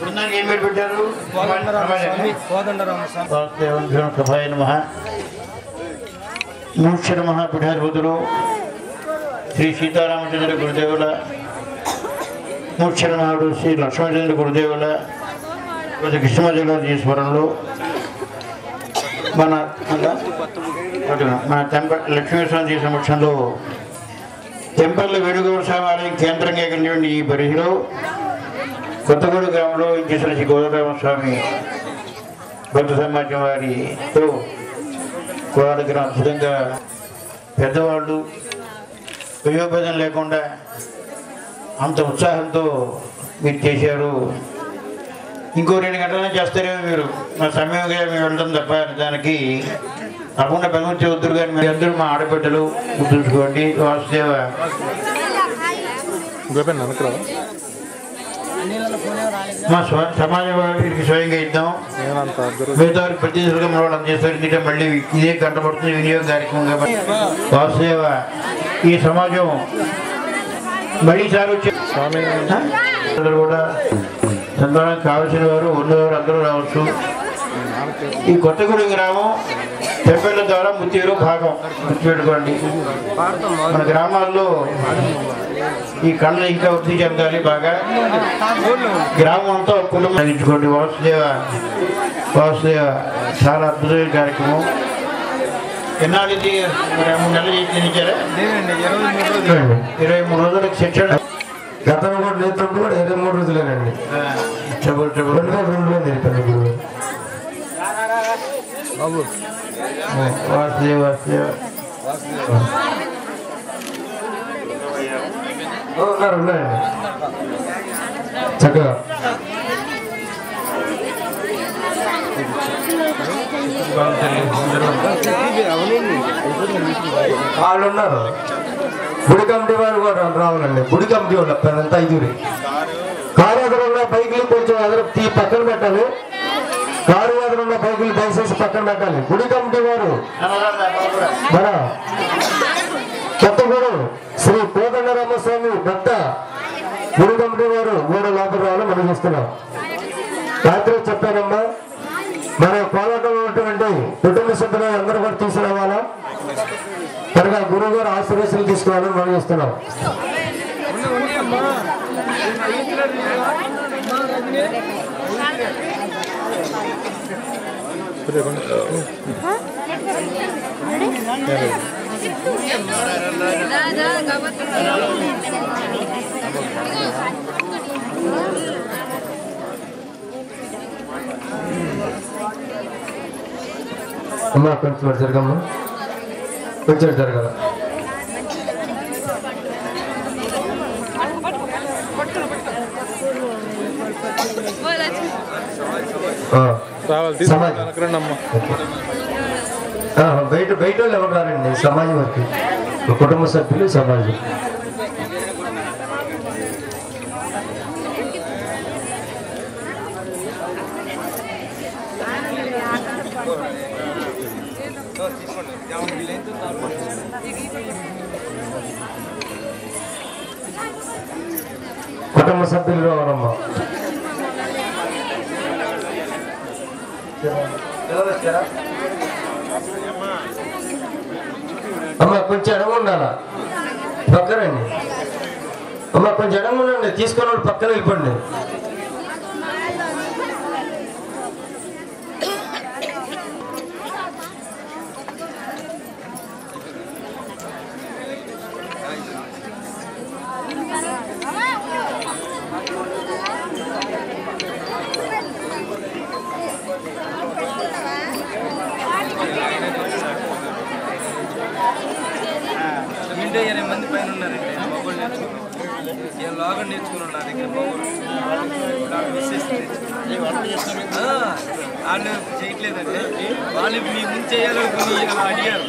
బృందానికి ఏం పేరు పెట్టారు? నమ. మూక్షర మహాపీఠాధిపతులు శ్రీ సీతారామచంద్ర గురుదేవుల మూక్షర మహాడు శ్రీ లక్ష్మణచంద్ర గురుదేవుల రోజు కృష్ణమజీశ్వరంలో మన మన తెంప లక్ష్మీస్వామి సమక్షంలో టెంపర్ల వేణుగోపాల స్వామి ఆలయం కేంద్రంగా కలిగినటువంటి ఈ పరిధిలో కొత్తగూడు గ్రామంలో చేసిన శ్రీ గోదారామ స్వామి భక్త సమాజం వారితో వాళ్ళకి అద్భుతంగా పెద్దవాళ్ళు వయోభేదం లేకుండా అంత ఉత్సాహంతో మీరు చేశారు. ఇంకో రెండు గంటలనే చేస్తారేమో మీరు. మా సమయంగా మేము వెళ్ళడం తప్ప దానికి తప్పకుండా పెరుగుతే వద్దురు కానీ మీరు అందరూ మా ఆడబిడ్డలు గుర్తుంచుకోండి. వాసుదేవ. మా స్వ సమాజ వారికి స్వయంగా ఇద్దాం. మిగతా ప్రతినిధులుగా మన వాళ్ళు అందజేస్తారు. ఎందుకంటే మళ్ళీ ఇదే గంట పడుతుంది వినియోగ కార్యక్రమం కాబట్టి. వాసుదేవ ఈ సమాజం మళ్ళీ సార్ వచ్చే కూడా సంతానం కావలసిన వారు ఉన్నవారు అందరూ రావచ్చు. ఈ కొత్తగూడెం గ్రామం తెప్పెళ్ళ ద్వారా ముత్తూరు భాగం గుర్తుపెట్టుకోండి. మన గ్రామాల్లో ఈ కళ్ళు ఇంకా వృద్ధి చెందాలి బాగా. గ్రామం అంతా కుటుంబం తగ్గించుకోండి వాసుదేవ వాసుదేవ చాలా అద్భుతమైన కార్యక్రమం. ఎన్నాళ్ళు మూడు నెలలు చేయించారా ఇరవై మూడు రోజులకు శిక్షణ. గతంలో కూడా నేర్పినప్పుడు కూడా ఇరవై మూడు రోజులేనండి. ట్రబుల్ ట్రబుల్ రెండు రెండులో నేర్పాను వాసుదేవ వాసుదేవ ఓ, ఉన్నారు ఉన్నాయండి చక్కగా వాళ్ళు ఉన్నారు గుడి కమిటీ వారు కూడా రావాలండి. గుడి కమిటీ వాళ్ళు పెద్దంతా ఐదుగురి. కార్యక్రమంలో బైక్లు కొంచెం ఎదురు తీ పక్కన పెట్టాలి. పక్కన పెట్టాలి. గుడి కమిటీ వారు. మన కొత్తగూడు శ్రీ కోదండరామస్వామి భక్త గుడి కమిటీ వారు మూడు లోపల రావాలని మనం చూస్తున్నాం. రాత్రి చెప్పానమ్మా మన కోలాటంలో ఉన్నటువంటి కుటుంబ సభ్యులు అందరూ కూడా తీసుకురావాలా? త్వరగా గురువు గారు ఆశీర్వచనలు తీసుకోవాలని మనం చూస్తున్నాం. అమ్మా కొంచెం అటు జరగమ్మా కొంచెం జరగదు Oh. ఆ, రావాలి బయట బయట వాళ్ళు ఎవరు రారండి? సమాజం వరకు కుటుంబ సభ్యులు సమాజం. కుటుంబ సభ్యులు రావాలమ్మా అమ్మ కొంచెం ఎడమ ఉండాలా? పక్కనండి అమ్మ కొంచెం ఎడమ ఉండండి తీసుకున్న పక్కన వెళ్ళిపోండి. నేను నా దగ్గర వాళ్ళు చేయట్లేదండి. వాళ్ళు మీ ముందు చేయాలనుకుని అడిగారు.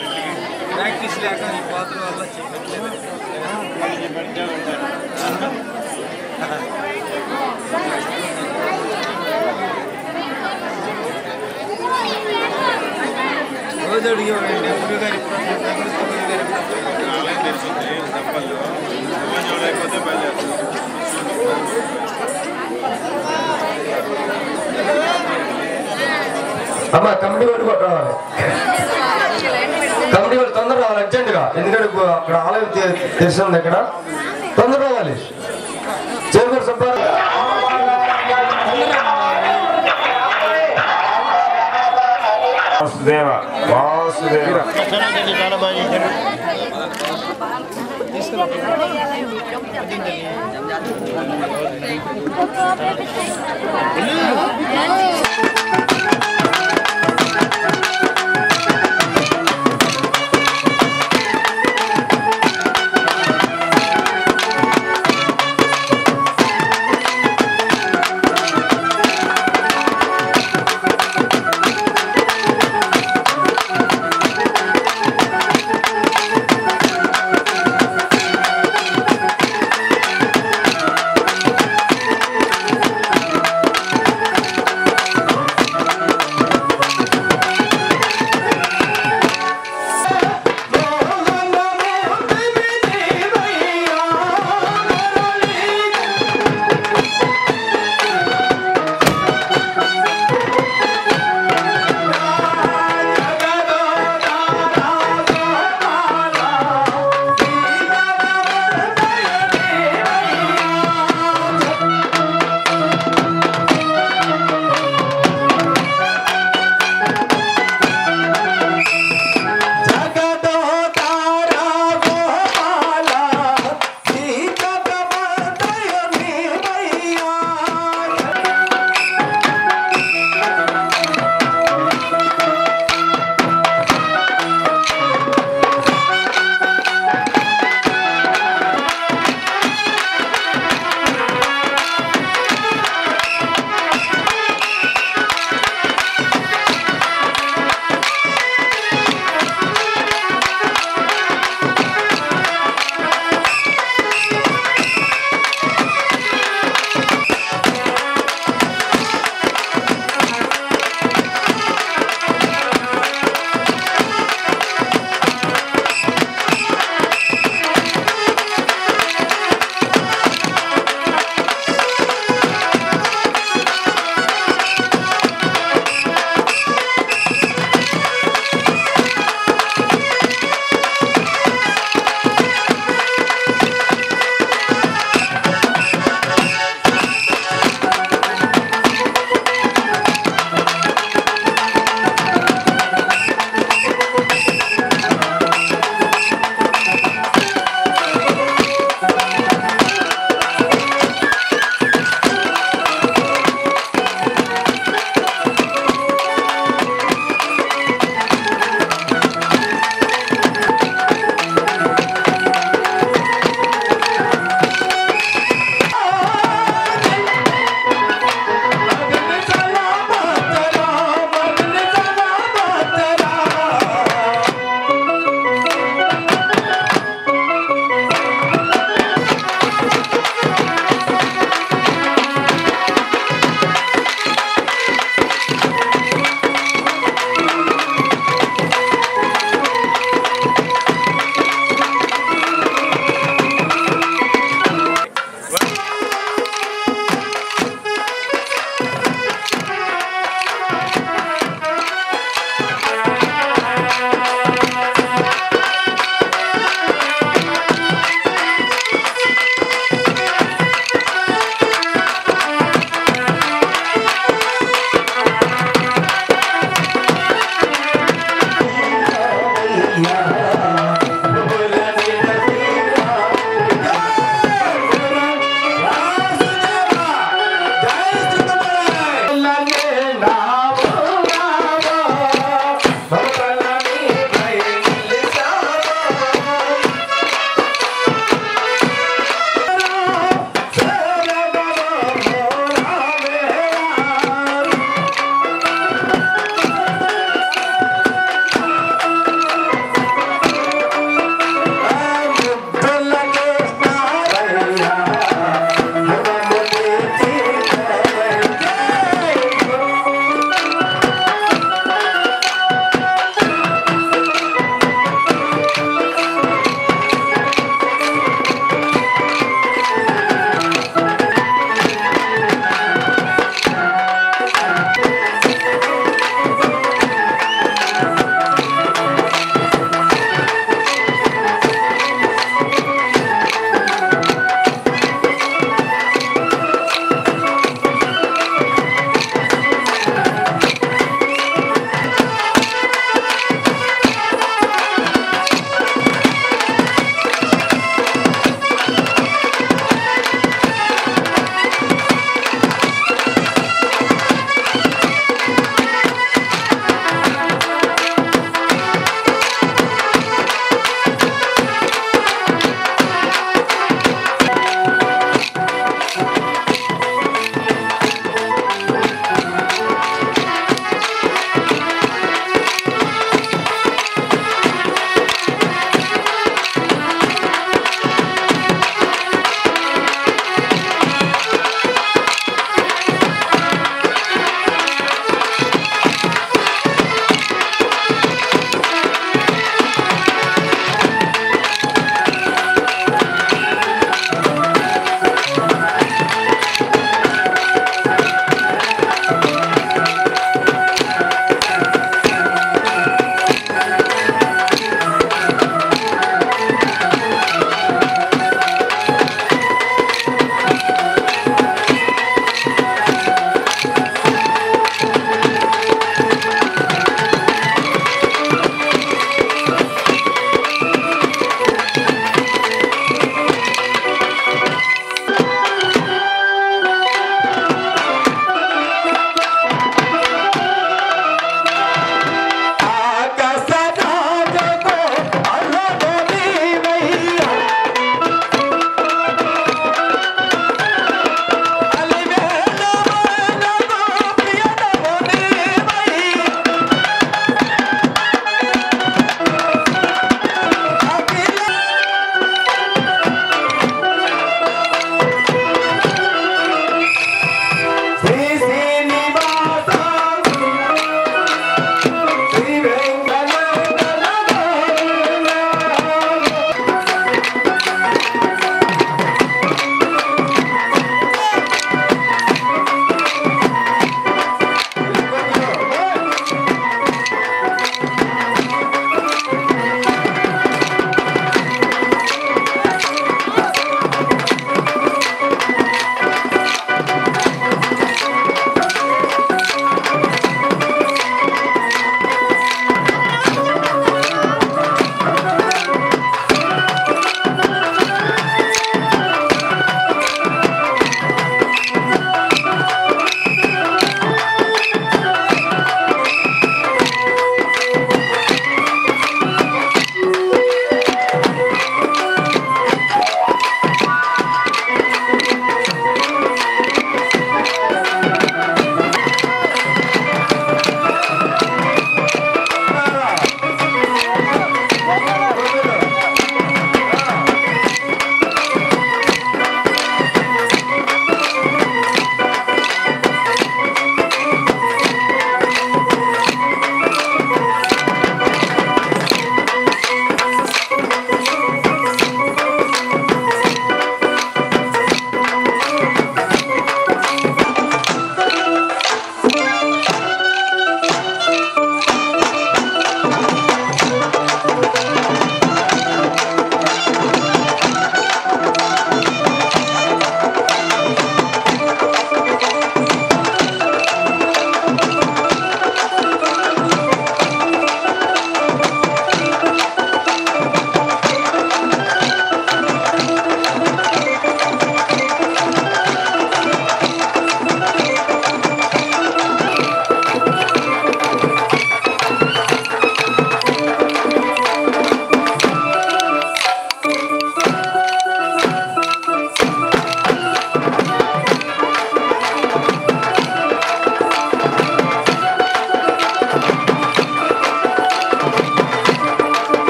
ప్రాక్టీస్ లేక ఈ పాత్ర వల్ల చేయట్లేదు. రోజు అడిగేవాడండి గురువు గారు గురువు బయలుదేరుతుంది అమ్మ కమిటీ వాళ్ళు కూడా రావాలి. కమిటీ వాళ్ళు తొందర రావాలి అర్జెంటుగా. ఎందుకంటే గు- అక్కడ ఆలయం తె- తెరిచి ఉంది ఇక్కడ తొందర రావాలి చేరుకోరు సుబ్బారావు వాసుదేవ వాసుదేవ. తీసుకున్నాం